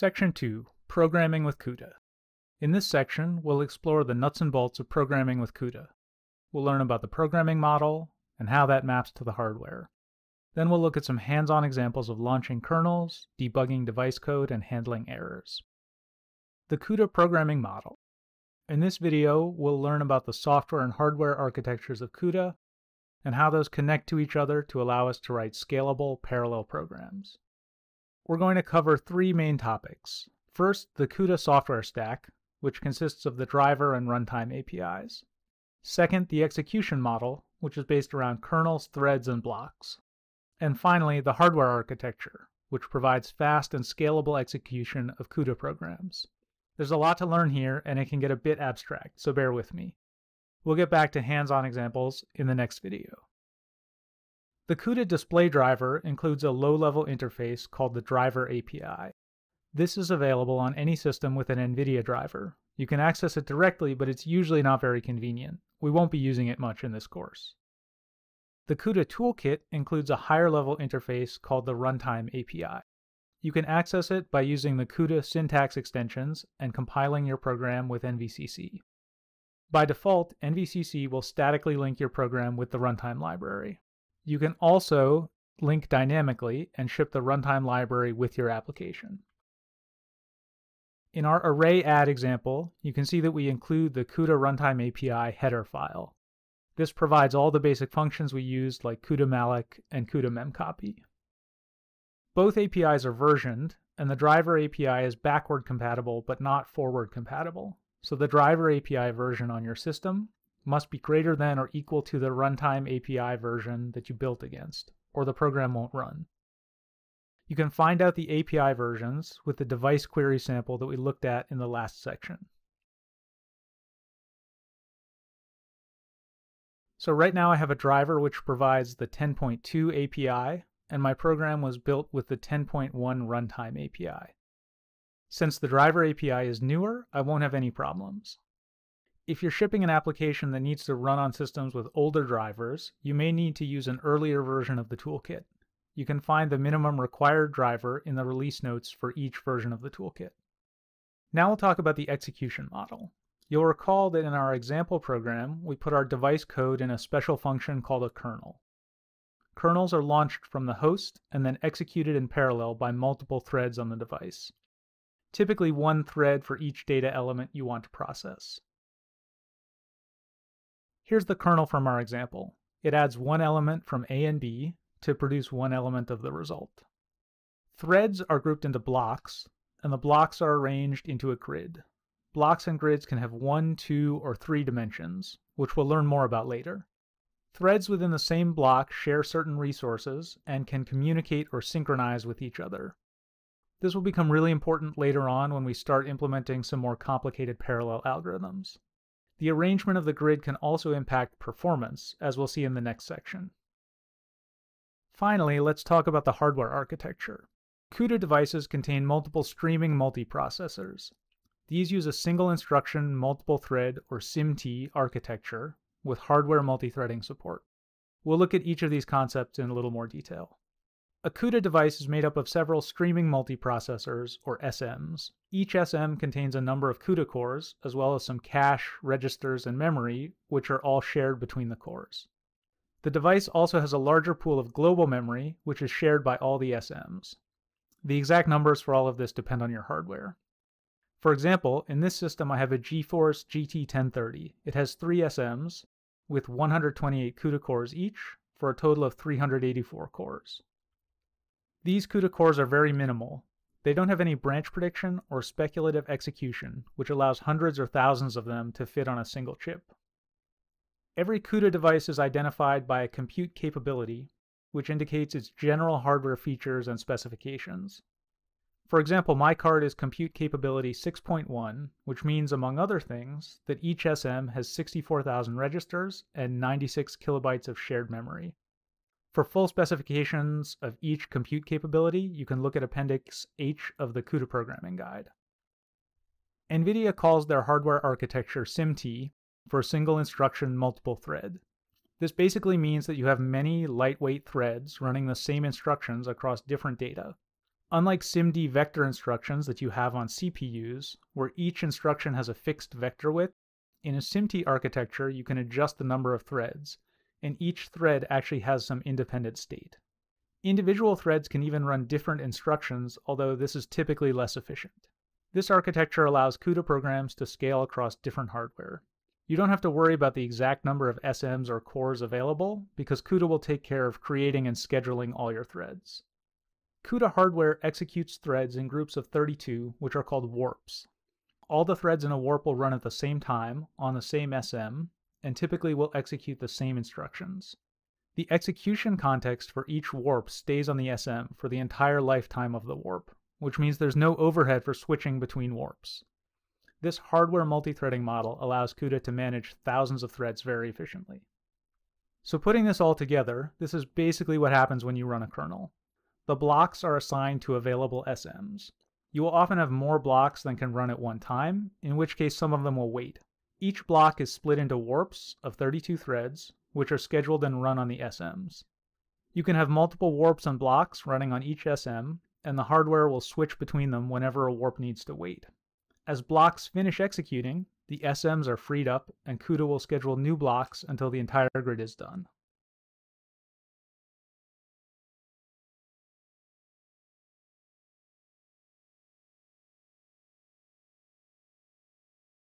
Section 2 Programming with CUDA. In this section, we'll explore the nuts and bolts of programming with CUDA. We'll learn about the programming model and how that maps to the hardware. Then we'll look at some hands-on examples of launching kernels, debugging device code, and handling errors. The CUDA programming model. In this video, we'll learn about the software and hardware architectures of CUDA and how those connect to each other to allow us to write scalable parallel programs. We're going to cover three main topics. First, the CUDA software stack, which consists of the driver and runtime APIs. Second, the execution model, which is based around kernels, threads, and blocks. And finally, the hardware architecture, which provides fast and scalable execution of CUDA programs. There's a lot to learn here, and it can get a bit abstract, so bear with me. We'll get back to hands-on examples in the next video. The CUDA display driver includes a low-level interface called the Driver API. This is available on any system with an NVIDIA driver. You can access it directly, but it's usually not very convenient. We won't be using it much in this course. The CUDA toolkit includes a higher-level interface called the Runtime API. You can access it by using the CUDA syntax extensions and compiling your program with NVCC. By default, NVCC will statically link your program with the runtime library. You can also link dynamically and ship the runtime library with your application. In our array add example, you can see that we include the CUDA runtime API header file. This provides all the basic functions we used like CUDA malloc and CUDA memcopy. Both APIs are versioned, and the driver API is backward compatible but not forward compatible. So the driver API version on your system must be greater than or equal to the runtime API version that you built against, or the program won't run. You can find out the API versions with the device query sample that we looked at in the last section. So right now I have a driver which provides the 10.2 API, and my program was built with the 10.1 runtime API. Since the driver API is newer, I won't have any problems. If you're shipping an application that needs to run on systems with older drivers, you may need to use an earlier version of the toolkit. You can find the minimum required driver in the release notes for each version of the toolkit. Now we'll talk about the execution model. You'll recall that in our example program, we put our device code in a special function called a kernel. Kernels are launched from the host and then executed in parallel by multiple threads on the device. Typically one thread for each data element you want to process. Here's the kernel from our example. It adds one element from A and B to produce one element of the result. Threads are grouped into blocks, and the blocks are arranged into a grid. Blocks and grids can have one, two, or three dimensions, which we'll learn more about later. Threads within the same block share certain resources and can communicate or synchronize with each other. This will become really important later on when we start implementing some more complicated parallel algorithms. The arrangement of the grid can also impact performance, as we'll see in the next section. Finally, let's talk about the hardware architecture. CUDA devices contain multiple streaming multiprocessors. These use a single instruction multiple thread or SIMT architecture with hardware multi-threading support. We'll look at each of these concepts in a little more detail. A CUDA device is made up of several streaming multiprocessors, or SMs. Each SM contains a number of CUDA cores, as well as some cache, registers, and memory, which are all shared between the cores. The device also has a larger pool of global memory, which is shared by all the SMs. The exact numbers for all of this depend on your hardware. For example, in this system I have a GeForce GT 1030. It has three SMs with 128 CUDA cores each for a total of 384 cores. These CUDA cores are very minimal. They don't have any branch prediction or speculative execution, which allows hundreds or thousands of them to fit on a single chip. Every CUDA device is identified by a compute capability, which indicates its general hardware features and specifications. For example, my card is compute capability 6.1, which means, among other things, that each SM has 64,000 registers and 96 kilobytes of shared memory. For full specifications of each compute capability, you can look at Appendix H of the CUDA programming guide. NVIDIA calls their hardware architecture SIMT for single instruction multiple thread. This basically means that you have many lightweight threads running the same instructions across different data. Unlike SIMD vector instructions that you have on CPUs, where each instruction has a fixed vector width, in a SIMT architecture you can adjust the number of threads, and each thread actually has some independent state. Individual threads can even run different instructions, although this is typically less efficient. This architecture allows CUDA programs to scale across different hardware. You don't have to worry about the exact number of SMs or cores available, because CUDA will take care of creating and scheduling all your threads. CUDA hardware executes threads in groups of 32, which are called warps. All the threads in a warp will run at the same time, on the same SM, and typically will execute the same instructions. The execution context for each warp stays on the SM for the entire lifetime of the warp, which means there's no overhead for switching between warps. This hardware multi-threading model allows CUDA to manage thousands of threads very efficiently. So putting this all together, this is basically what happens when you run a kernel. The blocks are assigned to available SMs. You will often have more blocks than can run at one time, in which case some of them will wait. Each block is split into warps of 32 threads, which are scheduled and run on the SMs. You can have multiple warps and blocks running on each SM, and the hardware will switch between them whenever a warp needs to wait. As blocks finish executing, the SMs are freed up and CUDA will schedule new blocks until the entire grid is done.